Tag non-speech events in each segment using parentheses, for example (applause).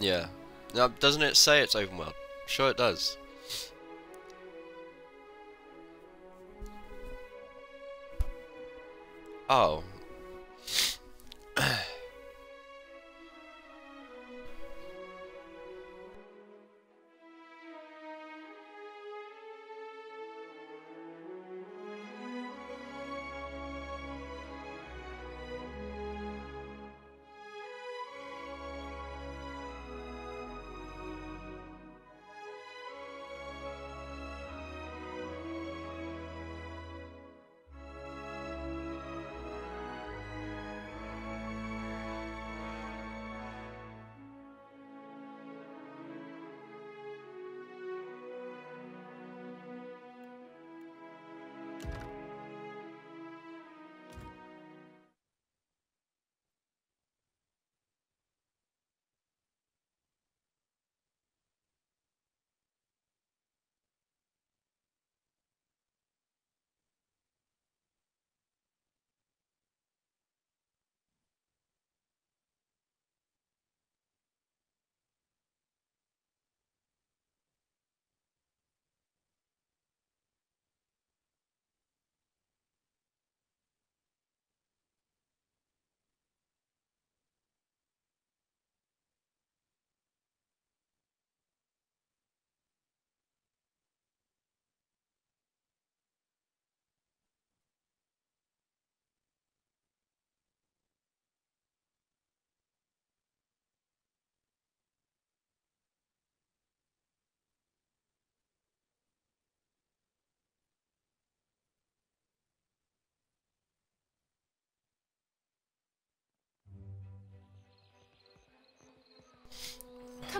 Yeah. Now, doesn't it say it's open world? Sure it does. Oh.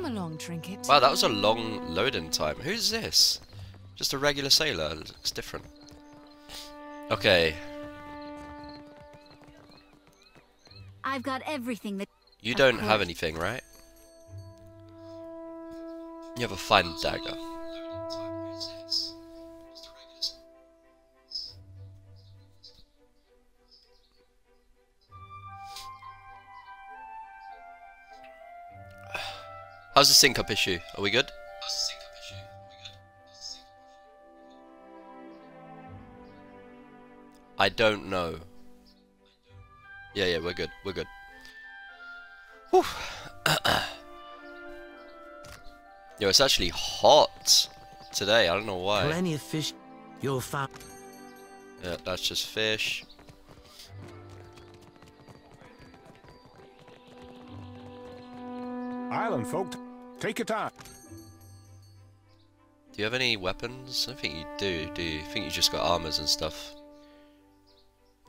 Along, Trinket. Wow, that was a long loading time. Who's this? Just a regular sailor. Looks different. Okay. I've got everything that. You don't have anything, right? You have a fine dagger. How's the sync up issue? Are we good? I don't know. Yeah, yeah, we're good. We're good. Whew. (clears throat) Yo, it's actually hot today. I don't know why. Plenty of fish. You'll find. Yeah, that's just fish. Island folk, take your time. Do you have any weapons? I think you do, do you? I think you just got armors and stuff.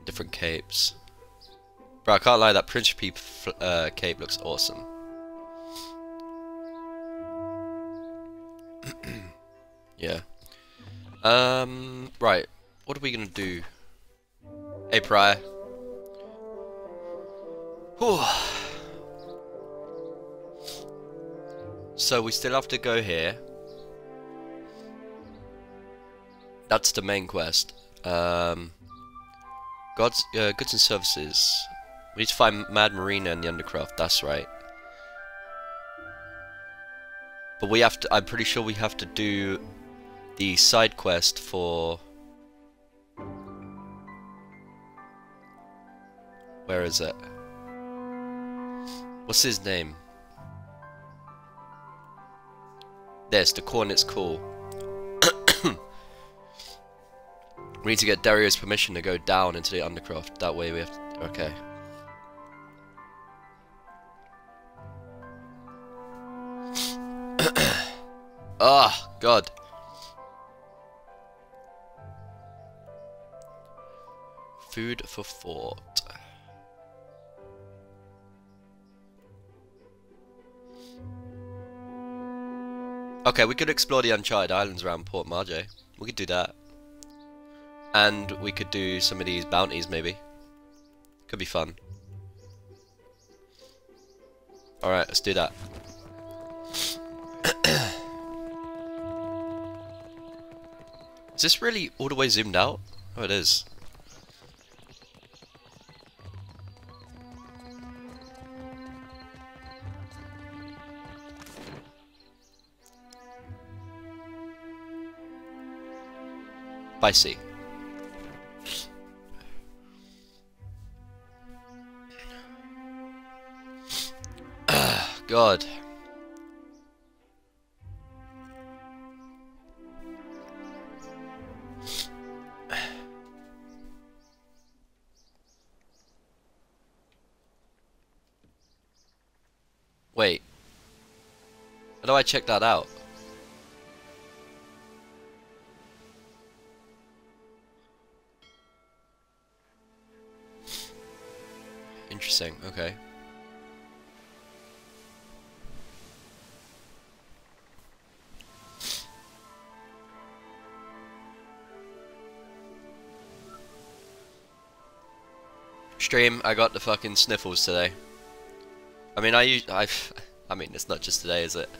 Different capes. Bro, I can't lie, that Principe uh, cape looks awesome. (clears throat) yeah. Um, right. What are we gonna do? Hey, Prior. Whew. So we still have to go here. That's the main quest. Um, God's uh, goods and services. We need to find Mad Marina and the Undercroft. That's right. But we have to. I'm pretty sure we have to do the side quest for. Where is it? What's his name? There's the coordinates Call. (coughs) we need to get Dario's permission to go down into the Undercroft. That way we have to... Okay. (coughs) Ah, God. Food for thought. Okay, we could explore the Uncharted Islands around Port Maje. We could do that. And we could do some of these bounties, maybe. Could be fun. Alright, let's do that. (coughs) is this really all the way zoomed out? Oh, it is. By sea. Ah, God. Wait. How do I check that out? Interesting, okay. Stream, I got the fucking sniffles today. I mean, I I've, I mean, it's not just today, is it?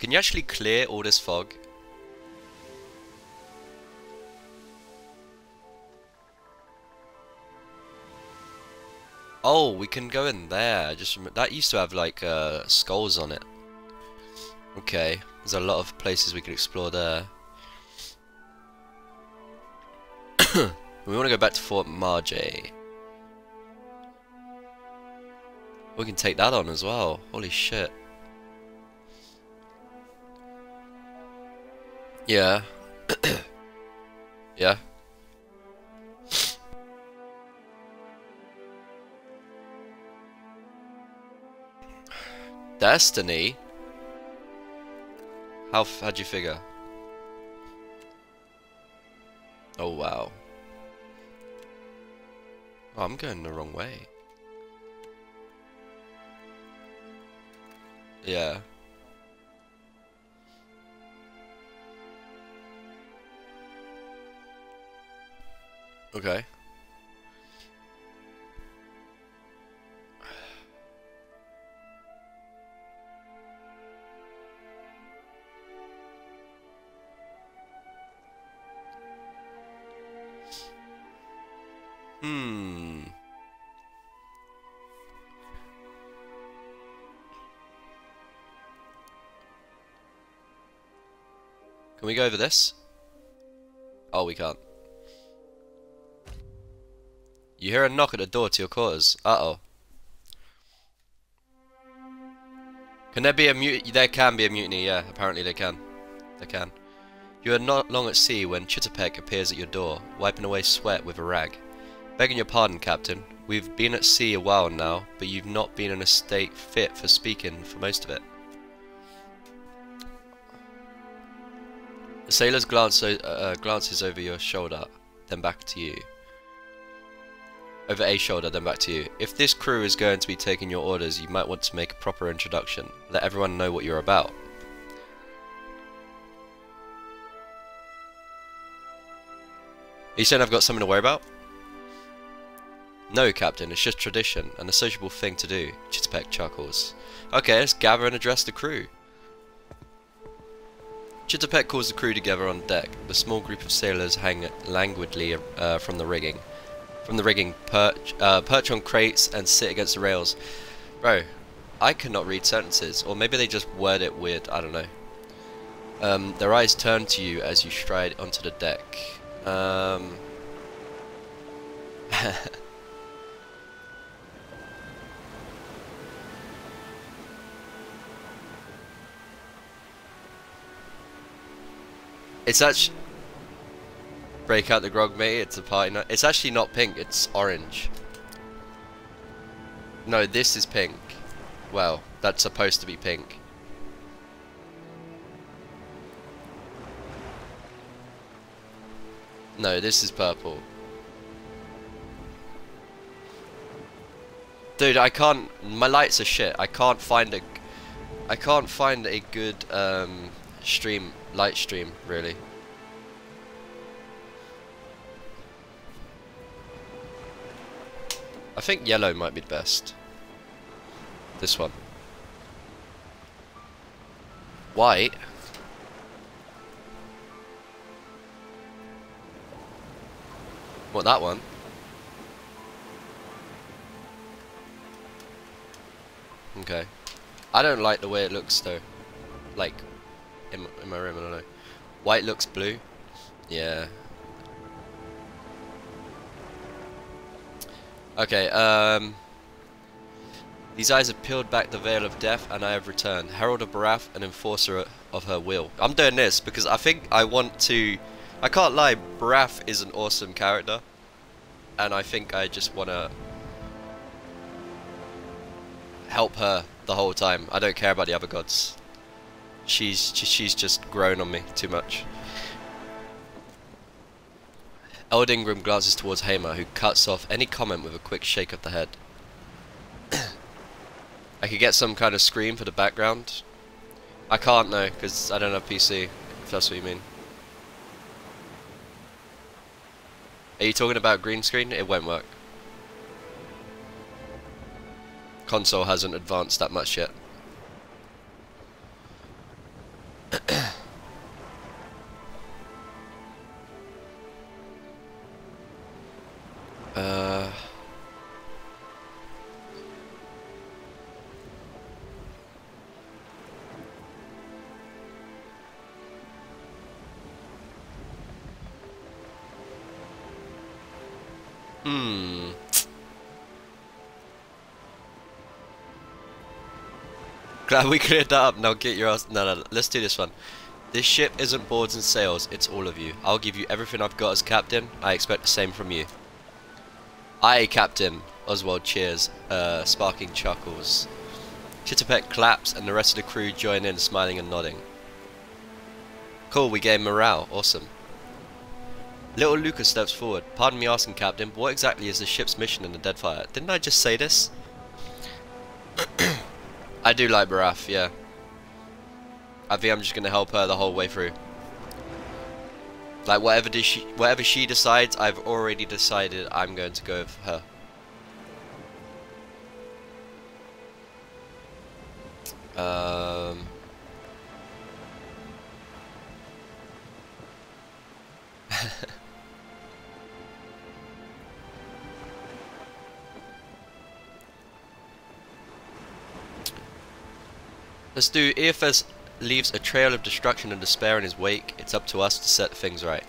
Can you actually clear all this fog? Oh, we can go in there. I just rem that used to have like uh, skulls on it. Okay, there's a lot of places we could explore there. (coughs) we want to go back to Fort Marjay. We can take that on as well. Holy shit. Yeah. (coughs) yeah. Destiny? How how'd you figure? Oh wow. Oh, I'm going the wrong way. Yeah. Okay. Hmm. Can we go over this? Oh, we can't. You hear a knock at the door to your quarters. Uh-oh. Can there be a mutiny? There can be a mutiny, yeah. Apparently they can. They can. You are not long at sea when Chittapek appears at your door, wiping away sweat with a rag. Begging your pardon, Captain. We've been at sea a while now, but you've not been in a state fit for speaking for most of it. The sailor's glance uh, glances over your shoulder, then back to you. Over a shoulder, then back to you. If this crew is going to be taking your orders, you might want to make a proper introduction. Let everyone know what you're about. Are you saying I've got something to worry about? No, Captain, it's just tradition, and a sociable thing to do, Chittapek chuckles. Okay, let's gather and address the crew. Chittapek calls the crew together on deck. The small group of sailors hang languidly uh, from the rigging. From the rigging, perch, uh, perch on crates and sit against the rails. Bro, I cannot read sentences, or maybe they just word it weird, I don't know. Um, their eyes turn to you as you stride onto the deck. Um... (laughs) It's actually... Break out the grog, mate. It's a party night. It's actually not pink. It's orange. No, this is pink. Well, that's supposed to be pink. No, this is purple. Dude, I can't... My lights are shit. I can't find a... I can't find a good um, stream light stream, really. I think yellow might be the best. This one. White. What, that one? Okay. I don't like the way it looks though. Like, in, my- in my room. I don't know. White looks blue. Yeah. Okay. Um. These eyes have peeled back the veil of death, and I have returned. Herald of Berath, an enforcer of her will. I'm doing this because I think I want to. I can't lie. Berath is an awesome character, and I think I just want to help her the whole time. I don't care about the other gods. She's she's just grown on me too much. Eldingram glances towards Hamer, who cuts off any comment with a quick shake of the head. (coughs) I could get some kind of scream for the background. I can't though, because I don't have PC, if that's what you mean. Are you talking about green screen? It won't work. Console hasn't advanced that much yet. Uh... Hmm. Glad we cleared that up. Now get your ass. No, no. Let's do this one. This ship isn't boards and sails. It's all of you. I'll give you everything I've got as captain. I expect the same from you. Aye, captain. Oswald cheers, uh, sparking chuckles. Chitterpeck claps, and the rest of the crew join in, smiling and nodding. Cool, we gain morale. Awesome. Little Lucas steps forward. Pardon me asking, Captain, but what exactly is the ship's mission in the Deadfire? Didn't I just say this? I do like Berath, yeah. I think I'm just gonna help her the whole way through. Like whatever she, whatever she decides, I've already decided I'm going to go with her. Um. (laughs) Let's do Eothas leaves a trail of destruction and despair in his wake. It's up to us to set things right.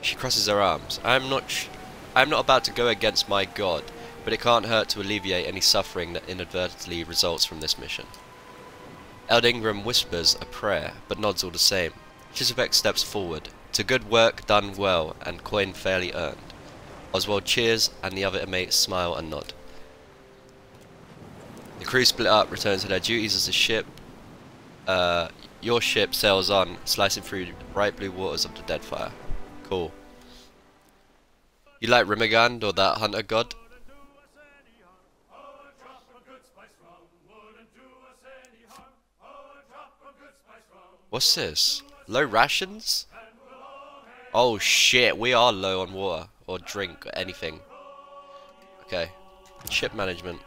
She crosses her arms. I am not I am not about to go against my god, but it can't hurt to alleviate any suffering that inadvertently results from this mission. Eldingram whispers a prayer, but nods all the same. Chisabek steps forward. To good work done well, and coin fairly earned. Oswald cheers, and the other inmates smile and nod. The crew split up, return to their duties as a ship. Uh, your ship sails on, slicing through the bright blue waters of the Deadfire. Cool. You like Rymrgand or that hunter god? What's this? Low rations? Oh shit, we are low on water or drink or anything. Okay. Ship management.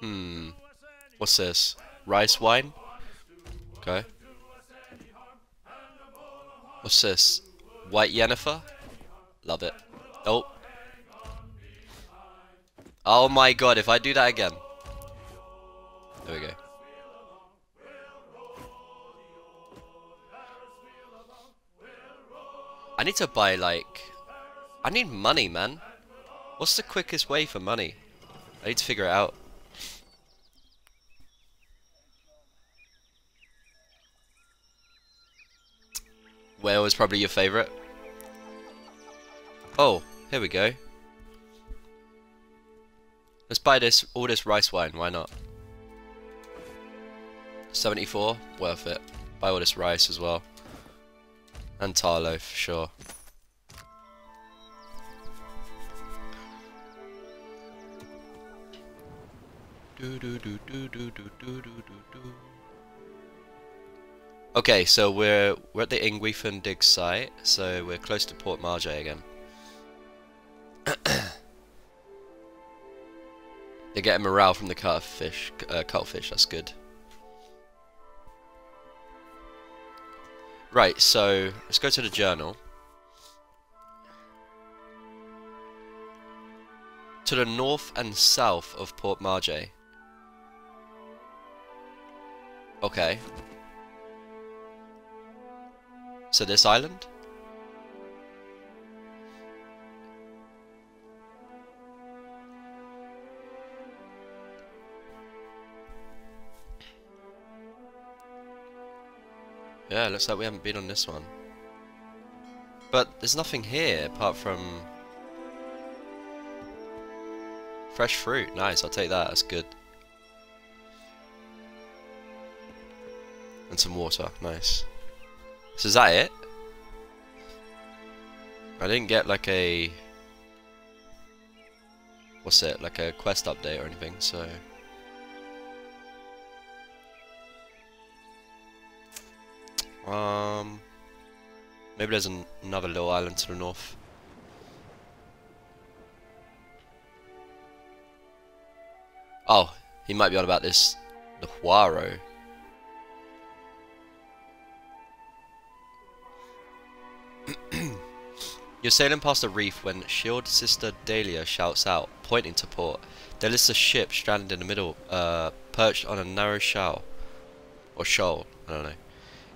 Hmm. What's this? Rice wine? Okay. What's this? White Yennefer? Love it. Oh. Oh my god, if I do that again. There we go. I need to buy like... I need money, man. What's the quickest way for money? I need to figure it out. Where was probably your favourite? Oh, here we go. Let's buy this all this rice wine, why not? 74, worth it. Buy all this rice as well. And Tarlo, for sure. Okay, so we're we're at the Engwithan dig site, so we're close to Port Maje again. they get a morale from the cuttlefish. Uh, cuttlefish, that's good. Right, so let's go to the journal. To the north and south of Port Maje. Okay. So this island? Yeah, looks like we haven't been on this one. But there's nothing here apart from fresh fruit. Nice, I'll take that. That's good. And some water. Nice. So is that it? I didn't get like a what's it like a quest update or anything. So. Um, maybe there's an another little island to the north. Oh, he might be on about this, the Huaro. (clears throat) You're sailing past a reef when Shield Sister Dahlia shouts out, pointing to port. There is a ship stranded in the middle, uh, perched on a narrow shoal. Or shoal, I don't know.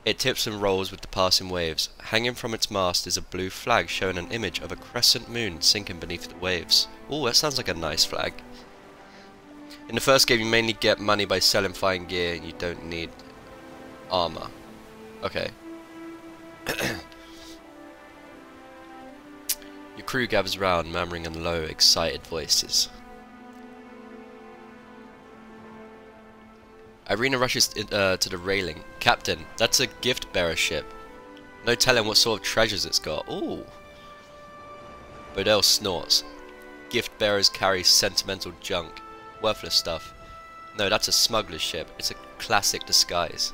It tips and rolls with the passing waves. Hanging from its mast is a blue flag showing an image of a crescent moon sinking beneath the waves. Oh, that sounds like a nice flag. In the first game you mainly get money by selling fine gear and you don't need armor. Okay. (coughs) Your crew gathers round, murmuring in low, excited voices. Irina rushes uh, to the railing. Captain, that's a gift bearer ship. No telling what sort of treasures it's got. Ooh. Bodell snorts. Gift bearers carry sentimental junk. Worthless stuff. No, that's a smuggler's ship. It's a classic disguise.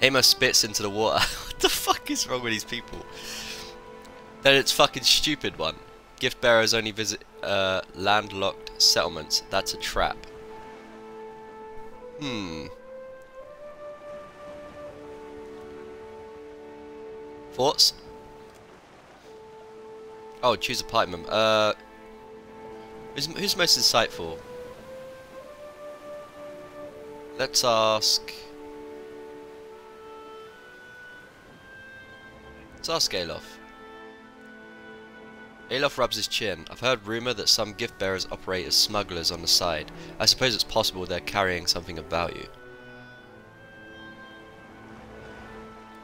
Hamer spits into the water. (laughs) what the fuck is wrong with these people? Then it's fucking stupid one. Gift bearers only visit uh, landlocked settlements. That's a trap. Hmm. Thoughts? Oh, choose a party member. Uh, who's, who's most insightful? Let's ask... Let's ask Aloth. Aloth rubs his chin. I've heard rumour that some gift bearers operate as smugglers on the side. I suppose it's possible they're carrying something of value.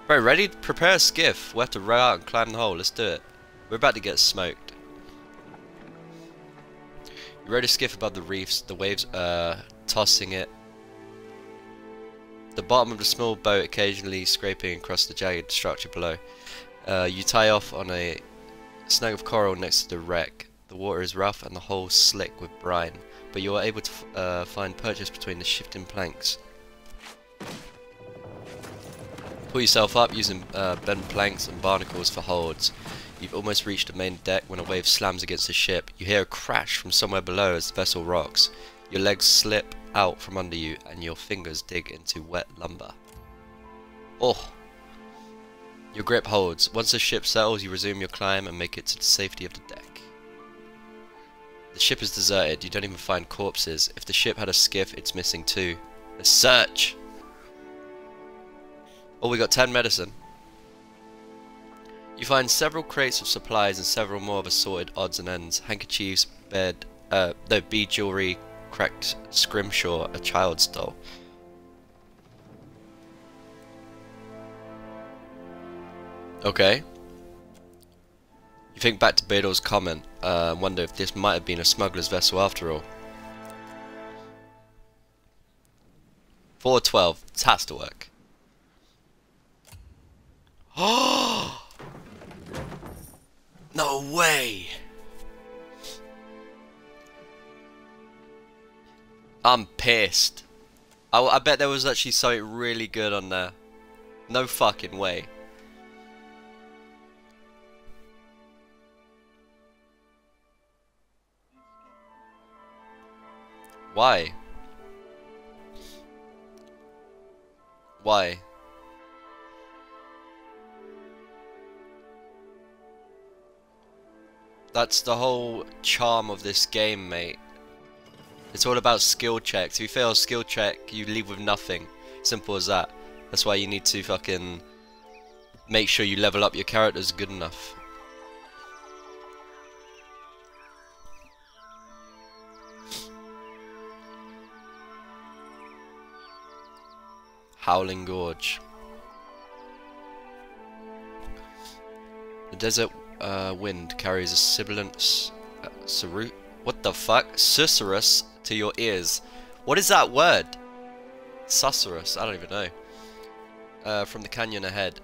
Bro, ready? Prepare a skiff. We'll have to row out and climb the hole. Let's do it. We're about to get smoked. You rode a skiff above the reefs, the waves uh, tossing it. The bottom of the small boat occasionally scraping across the jagged structure below. Uh, you tie off on a snag of coral next to the wreck. The water is rough and the hole slick with brine, but you are able to uh, find purchase between the shifting planks. Pull yourself up using uh, bent planks and barnacles for holds. You've almost reached the main deck when a wave slams against the ship. You hear a crash from somewhere below as the vessel rocks. Your legs slip out from under you and your fingers dig into wet lumber. Oh! Your grip holds. Once the ship settles, you resume your climb and make it to the safety of the deck. The ship is deserted. You don't even find corpses. If the ship had a skiff, it's missing too. Let's search! Oh, we got 10 medicine. You find several crates of supplies and several more of assorted odds and ends. Handkerchiefs, bed, uh, no, bead jewelry, cracked scrimshaw, a child's doll. Okay. You think back to Beidou's comment, uh, wonder if this might have been a smuggler's vessel after all. 412, this has to work. (gasps) No way! I'm pissed. I, I bet there was actually something really good on there. No fucking way. Why? Why? That's the whole charm of this game, mate. It's all about skill checks. If you fail a skill check, you leave with nothing. Simple as that. That's why you need to fucking make sure you level up your characters good enough. Howling Gorge. The desert uh, wind carries a sibilant uh, what the fuck? Susurrus to your ears. What is that word? Susurrus, I don't even know. Uh, from the canyon ahead.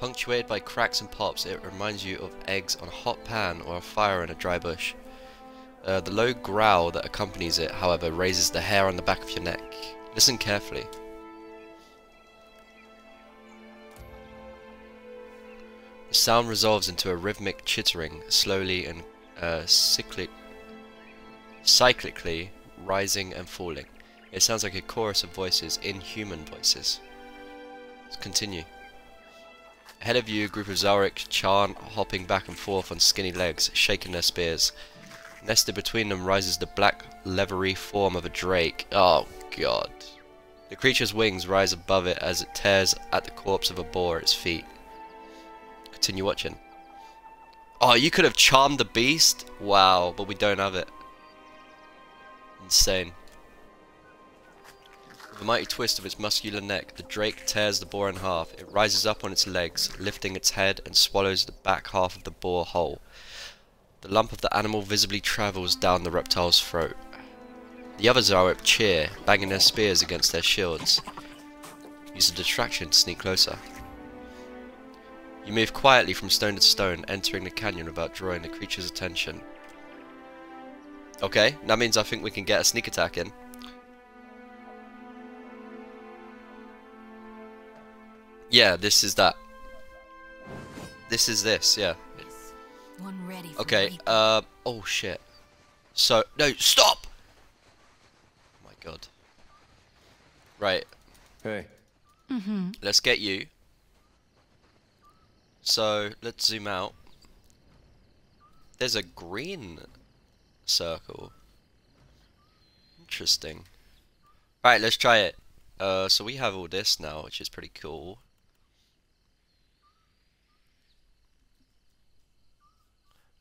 Punctuated by cracks and pops, it reminds you of eggs on a hot pan or a fire in a dry bush. Uh, the low growl that accompanies it, however, raises the hair on the back of your neck. Listen carefully. Sound resolves into a rhythmic chittering, slowly and uh, cyclic, cyclically rising and falling. It sounds like a chorus of voices, inhuman voices. Let's continue. Ahead of you, a group of Xaurip chant, hopping back and forth on skinny legs, shaking their spears. Nested between them rises the black, leathery form of a drake. Oh, God. The creature's wings rise above it as it tears at the corpse of a boar at its feet. Continue watching. Oh, you could have charmed the beast? Wow, but we don't have it. Insane. With a mighty twist of its muscular neck, the drake tears the boar in half. It rises up on its legs, lifting its head and swallows the back half of the boar whole. The lump of the animal visibly travels down the reptile's throat. The others are up cheer, banging their spears against their shields. Use a distraction to sneak closer. You move quietly from stone to stone, entering the canyon without drawing the creature's attention. Okay, that means I think we can get a sneak attack in. Yeah, this is that. This is this, yeah. One ready for Okay, uh, oh shit. So, no, stop! Oh my god. Right, Hey, Mhm. let's get you. So, let's zoom out. There's a green circle. Interesting. Right, let's try it. Uh, so we have all this now, which is pretty cool.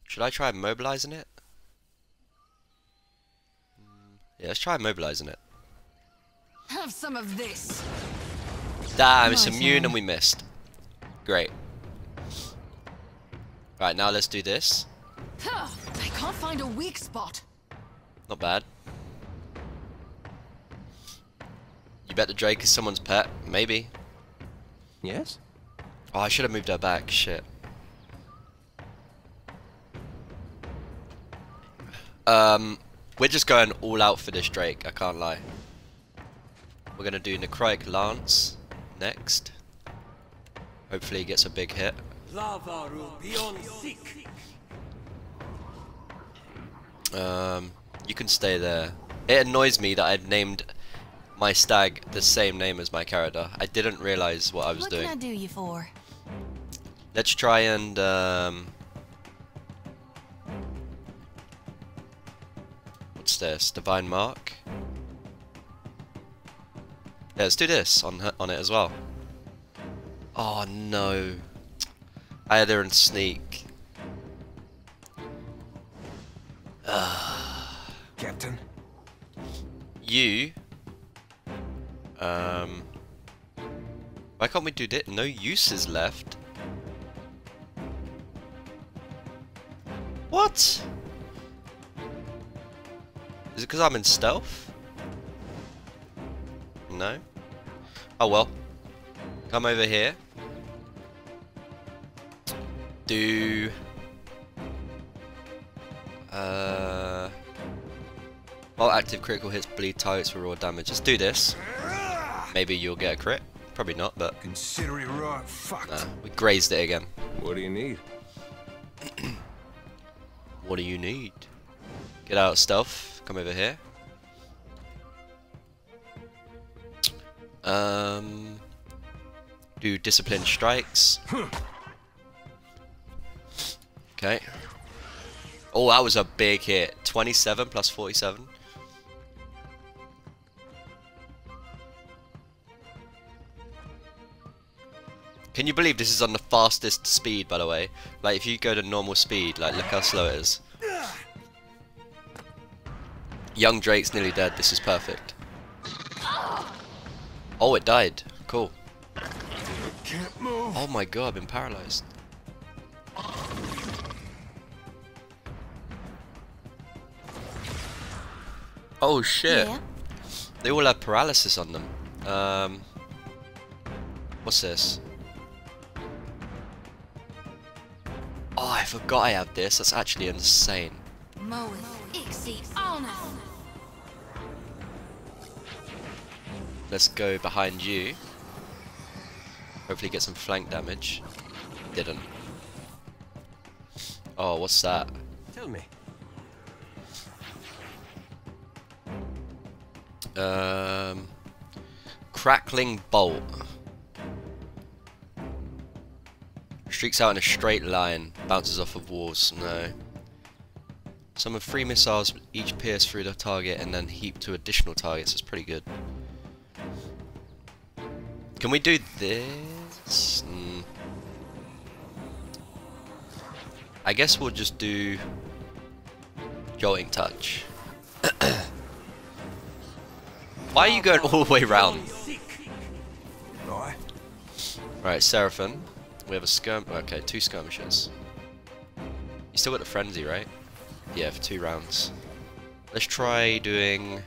Should I try mobilizing it? Mm, Yeah, let's try mobilizing it. Have some of this. Damn, it's Nice immune one. and we missed. Great. Right, now let's do this. I can't find a weak spot. Not bad. You bet the Drake is someone's pet? Maybe. yes? Oh, I should have moved her back. Shit. Um, we're just going all out for this Drake. I can't lie. We're gonna do Necrotic Lance next. Hopefully he gets a big hit. Um, you can stay there. It annoys me that I'd named my stag the same name as my character. I didn't realize what I was what doing. can I do you for? Let's try and um What's this? Divine Mark? Yeah, let's do this on on it as well. Oh no. I had her in sneak. (sighs) Captain? You um Why can't we do this? No uses left. What? Is it because I'm in stealth? No? Oh well. Come over here. Do... Uh... While active critical hits bleed targets for raw damage. Let's do this. Maybe you'll get a crit. Probably not, but Consider it raw fucked. nah, we grazed it again. What do you need? (clears throat) What do you need? Get out stealth. Come over here. Um, do discipline strikes. Okay. Oh, that was a big hit. 27 plus 47. Can you believe this is on the fastest speed, by the way? Like, if you go to normal speed, like, look how slow it is. Young Drake's nearly dead. This is perfect. Oh, it died. Cool. Can't move. Oh my god, I've been paralyzed. Oh shit. Yeah. They all have paralysis on them. Um, what's this? Oh, I forgot I have this. That's actually insane. Moeth. Ixie. Let's go behind you. Hopefully get some flank damage. Didn't. Oh, what's that? Tell me. Um, crackling bolt. Streaks out in a straight line, bounces off of walls. No. Some of three missiles each pierce through the target and then heap to additional targets. It's pretty good. Can we do this? Mm. I guess we'll just do jolting touch. Why are you going all the way round? Right. Seraphim. We have a skirm. Okay, two skirmishers. You still got the frenzy, right? Yeah, for two rounds. Let's try doing.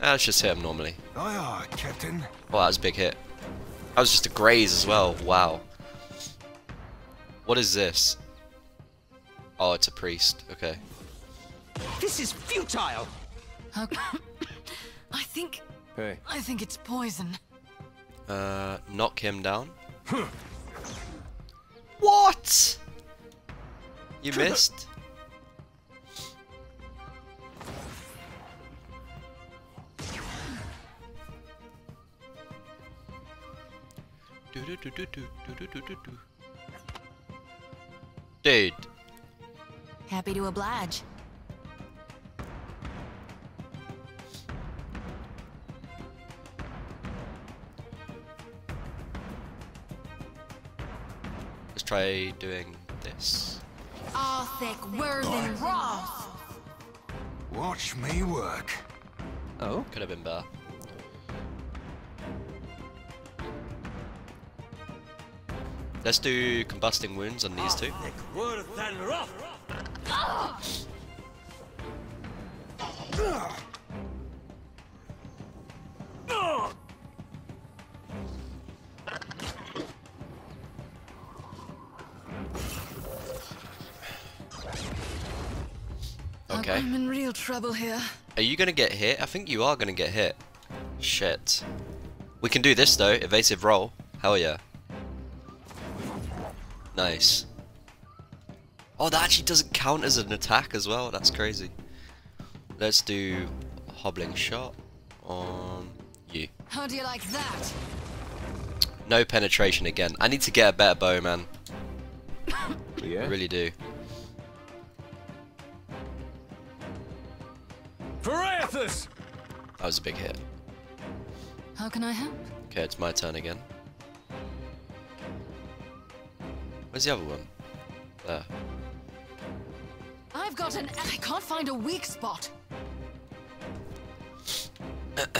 Ah, let's just hit him normally. Aye, aye, Captain. Oh, that was a big hit. That was just a graze as well. Wow. What is this? Oh, it's a priest. Okay. This is futile. Okay. I think. Hey. I think it's poison. Uh, knock him down. what? You missed? Dude, Happy to oblige. Try doing this. Arthik Worthen Roth. Watch me work. Oh? Could have been better. Let's do combusting wounds on these two. Okay. Trouble here. Are you gonna get hit? I think you are gonna get hit. Shit. We can do this though, evasive roll. Hell yeah. Nice. Oh, that actually doesn't count as an attack as well. That's crazy. Let's do hobbling shot on you. How do you like that? No penetration again. I need to get a better bow, man. (laughs) Yeah. I really do. Parathus! That was a big hit. How can I help? Okay, it's my turn again. Where's the other one? There. I've got an. I can't find a weak spot. (clears throat)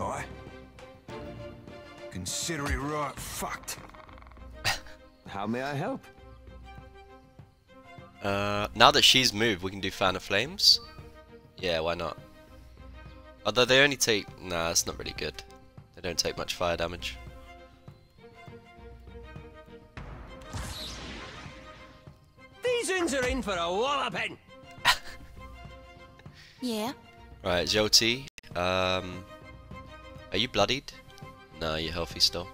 Aye. Consider it right fucked. How may I help? Uh, now that she's moved, we can do Fan of Flames. Yeah, why not? Although they only take... Nah, it's not really good. They don't take much fire damage. These uns are in for a walloping. (laughs) Yeah. Right, Jyoti. Um, are you bloodied? No, you're healthy still.